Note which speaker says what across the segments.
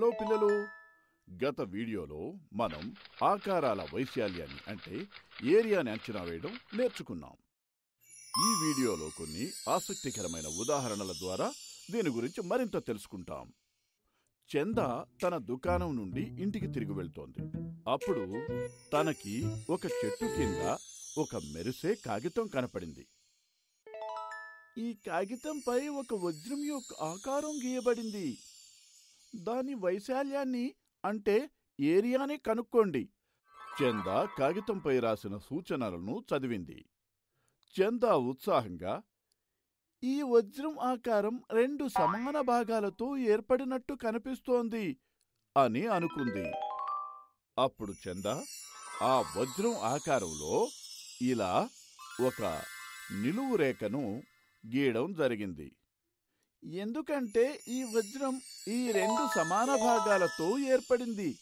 Speaker 1: Hello పిల్లలు. గత వీడియోలో మనం ఆకారాల వైశాల్యాన్ని అంటే ఏరియాని అంచనా వేయడం నేర్చుకున్నాం. ఈ వీడియోలో కొన్ని ఆసక్తికరమైన ఉదాహరణల ద్వారా దీని గురించి మరింత తెలుసుకుంటాం. చంద తన దుకాణం నుండి ఇంటికి తిరిగి వెళ్తోంది. అప్పుడు తనకి ఒక చెట్టు కింద ఒక మెరిసే కాగితం కనపడింది. ఈ కాగితంపై ఒక వజ్రం యొక్క ఆకారం గీయబడింది. దాని వైశాల్యాన్ని అంటే ఏరియాని కనుక్కోండి. చంద కాగితంపై రాసిన సూచనలను చదివింది. చంద ఉత్సాహంగా ఈ వజ్రం ఆకారం రెండు సమాన భాగాలతో ఏర్పడినట్టు కనిపిస్తోంది అని అనుకుంది. అప్పుడు చంద ఆ వజ్రం ఆకారంలో ఇలా ఒక నిలువు రేఖను గీయడం జరిగింది. ఎందుకంటే ఈ వజ్రం ఈ రెండు సమాన భాగాలతో ఏర్పడింది.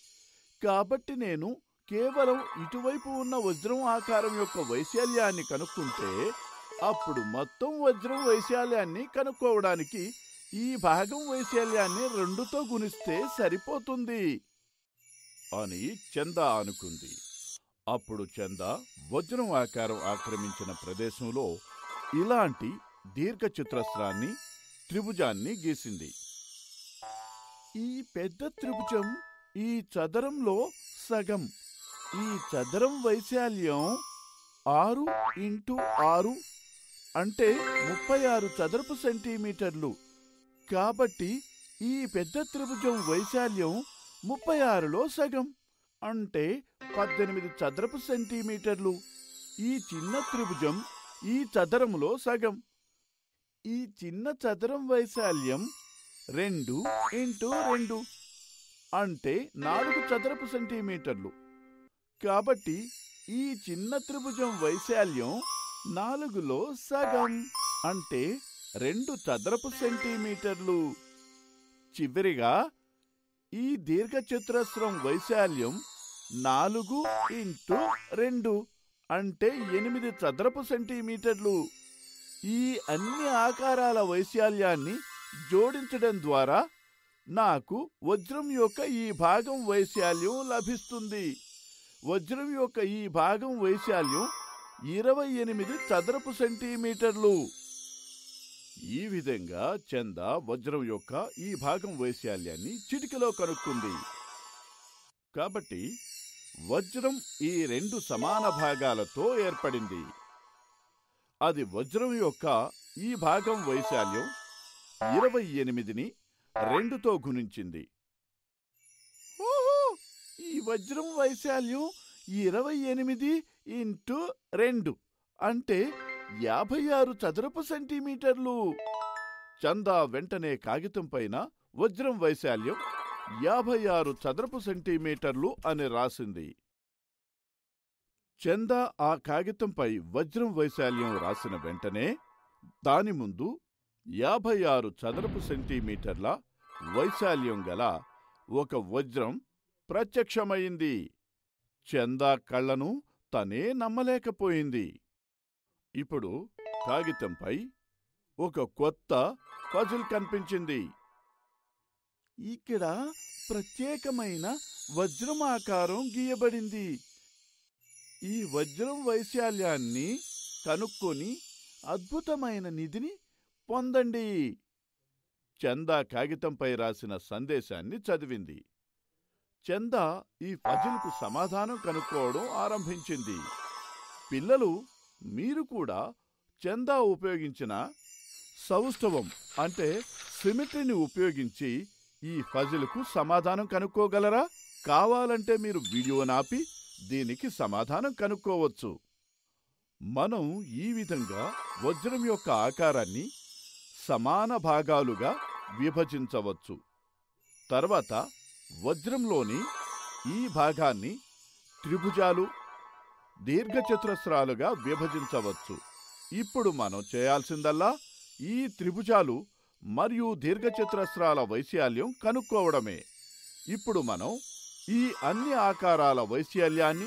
Speaker 1: కాబట్టి నేను కేవలం ఇటువైపు ఉన్న వజ్రం ఆకారం యొక్క వైశాల్యాన్ని కనుక్కుంటే అప్పుడు మొత్తం వజ్రం వైశాల్యాన్ని కనుక్కోవడానికి ఈ భాగం వైశాల్యాన్ని రెండుతో గుణిస్తే సరిపోతుంది. అని చంద అనుకుంది. అప్పుడు చంద వజ్రం ఆకారం ఆక్రమించిన ప్రదేశంలో ఇలాంటి దీర్ఘచతురస్రాన్ని త్రిభుజాన్ని గీసింది. ఈ పెద్ద త్రిభుజం ఈ చదరంలో సగం. ఈ చదరం వైశాల్యం ఆరు ఇంటూ ఆరు అంటే ముప్పై ఆరు చదరపు సెంటీమీటర్లు. కాబట్టి ఈ పెద్ద త్రిభుజం వైశాల్యం ముప్పై ఆరులో సగం అంటే పద్దెనిమిది చదరపు సెంటీమీటర్లు. ఈ చిన్న త్రిభుజం ఈ చదరములో సగం. ఈ చిన్న చదరం వైశాల్యం రెండు ఇంటూ రెండు అంటే నాలుగు చదరపు సెంటీమీటర్లు. కాబట్టి ఈ చిన్న త్రిభుజం వైశాల్యం నాలుగులో సగం అంటే రెండు చదరపు సెంటీమీటర్లు. చివరిగా ఈ దీర్ఘచతురస్రం వైశాల్యం నాలుగు ఇంటూ రెండు అంటే ఎనిమిది చదరపు సెంటీమీటర్లు. ఈ అన్ని ఆకారాల వైశాల్యాన్ని జోడించడం ద్వారా నాకు వజ్రం యొక్క ఈ భాగం వైశాల్యం లభిస్తుంది. వజ్రం యొక్క ఈ భాగం వైశాల్యం ఇరవై ఎనిమిది చదరపు సెంటీమీటర్లు. ఈ విధంగా చంద వజ్రం యొక్క ఈ భాగం వైశాల్యాన్ని చిటికలో కనుక్కుంది. కాబట్టి వజ్రం ఈ రెండు సమాన భాగాలతో ఏర్పడింది. అది వజ్రం యొక్క ఈ భాగం వైశాల్యం ఇరవై ఎనిమిదిని రెండుతో గుణించింది. ఈ వజ్రం వైశాల్యం ఇరవై ఎనిమిది ఇంటూ రెండు అంటే యాభై ఆరు చదరపు సెంటీమీటర్లు. చందా వెంటనే కాగితం పైన వజ్రం వైశాల్యం యాభై ఆరు చదరపు సెంటీమీటర్లు అని రాసింది. చంద ఆ కాగితంపై వజ్రం వైశాల్యం రాసిన వెంటనే దాని ముందు యాభై ఆరు చదరపు సెంటీమీటర్ల వైశాల్యం గల ఒక వజ్రం ప్రత్యక్షమైంది. చందా కళ్ళను తనే నమ్మలేకపోయింది. ఇప్పుడు కాగితంపై ఒక కొత్త పజిల్ కనిపించింది. ఇక్కడ ప్రత్యేకమైన వజ్రం ఆకారం గీయబడింది. ఈ వజ్రం వైశాల్యాన్ని కనుక్కొని అద్భుతమైన నిధిని పొందండి. చందా కాగితంపై రాసిన సందేశాన్ని చదివింది. చందా ఈ పజిల్కు సమాధానం కనుక్కోవడం ఆరంభించింది. పిల్లలు మీరు కూడా చందా ఉపయోగించిన సౌష్ఠవం అంటే సిమిట్రీని ఉపయోగించి ఈ ఫజిల్కు సమాధానం కనుక్కోగలరా? కావాలంటే మీరు వీడియో నాపి దీనికి సమాధానం కనుక్కోవచ్చు. మనం ఈ విధంగా వజ్రం యొక్క ఆకారాన్ని సమాన భాగాలుగా విభజించవచ్చు. తర్వాత వజ్రంలోని ఈ భాగాన్ని త్రిభుజాలు దీర్ఘచతురస్రాలుగా విభజించవచ్చు. ఇప్పుడు మనం చేయాల్సిందల్లా ఈ త్రిభుజాలు మరియు దీర్ఘచతురస్రాల వైశాల్యం కనుక్కోవడమే. ఇప్పుడు మనం ఈ అన్ని ఆకారాల వైశాల్యాన్ని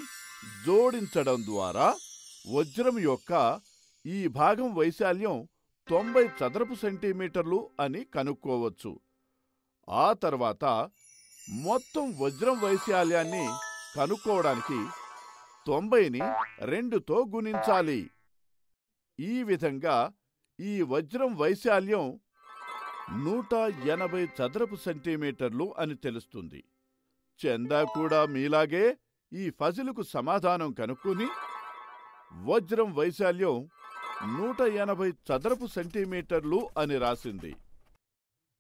Speaker 1: జోడించడం ద్వారా వజ్రం యొక్క ఈ భాగం వైశాల్యం తొంభై చదరపు సెంటీమీటర్లు అని కనుక్కోవచ్చు. ఆ తర్వాత మొత్తం వజ్రం వైశాల్యాన్ని కనుక్కోవడానికి తొంభైని రెండుతో గుణించాలి. ఈ విధంగా ఈ వజ్రం వైశాల్యం నూట ఎనభై చదరపు సెంటీమీటర్లు అని తెలుస్తుంది. చందా కూడా మీలాగే ఈ ఫజిలుకు సమాధానం కనుక్కుని వజ్రం వైశాల్యం నూట ఎనభై చదరపు సెంటీమీటర్లు అని రాసింది.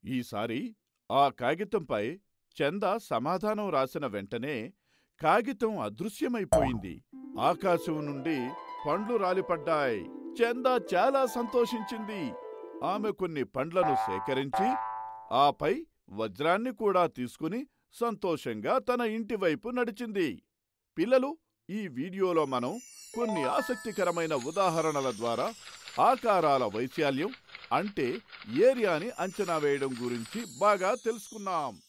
Speaker 1: ఈసారి ఆ కాగితంపై చంద సమాధానం రాసిన వెంటనే కాగితం అదృశ్యమైపోయింది. ఆకాశం నుండి పండ్లు రాలిపడ్డాయి. చంద చాలా సంతోషించింది. ఆమె కొన్ని పండ్లను సేకరించి ఆపై వజ్రాన్ని కూడా తీసుకుని సంతోషంగా తన ఇంటి వైపు నడిచింది. పిల్లలు ఈ వీడియోలో మనం కొన్ని ఆసక్తికరమైన ఉదాహరణల ద్వారా ఆకారాల వైశాల్యం అంటే ఏరియాని అంచనా వేయడం గురించి బాగా తెలుసుకున్నాం.